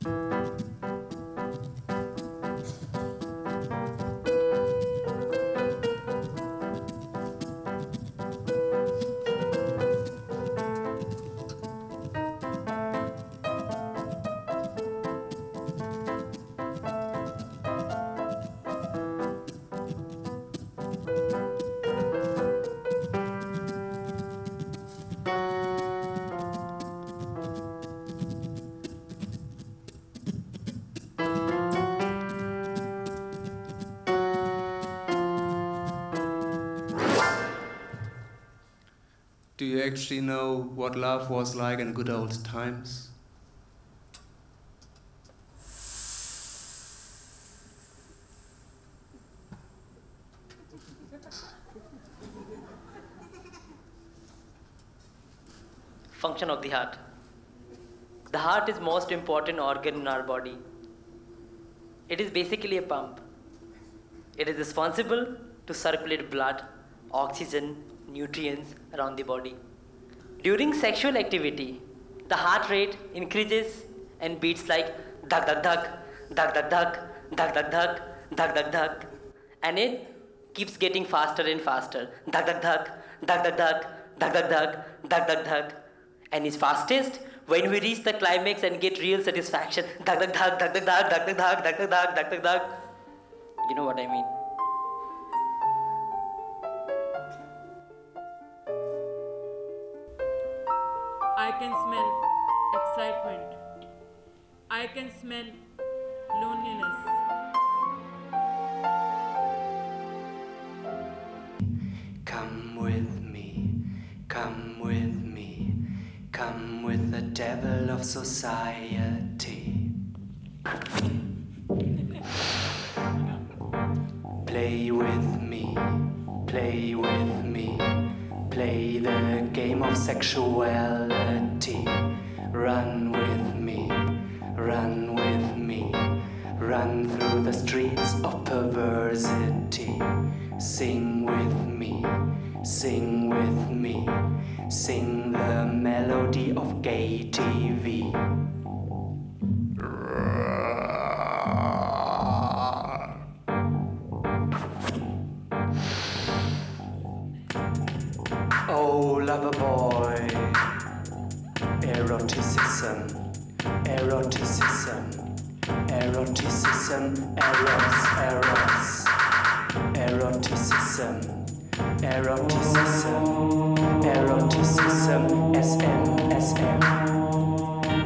Do you actually know what love was like in good old times? Function of the heart. The heart is most important organ in our body. It is basically a pump. It is responsible to circulate blood, oxygen, nutrients around the body. During sexual activity, the heart rate increases and beats like dhak dhak dhak, dhak dhak dhak, dhak dhak dhak, dhak dhak dhak, and it keeps getting faster and faster. Dhak dhak dhak, dhak dhak dhak, dhak dhak dhak, dhak dhak dhak, and is fastest when we reach the climax and get real satisfaction. Dhak dhak dhak, dhak dhak dhak, dhak dhak dhak, dhak dhak dhak. You know what I mean? I can smell excitement. I can smell loneliness. Come with me, come with me, come with the devil of society. Play with me, play with me, of sexuality. Run with me, run with me, run through the streets of perversity. Sing with me, sing with me, sing the melody of gay TV. eroticism, eroticism, eroticism, eros, eros, eroticism, eroticism, eroticism, SM, SM,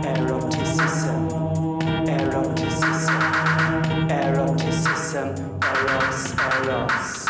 eroticism, eroticism, eroticism, eros, eros.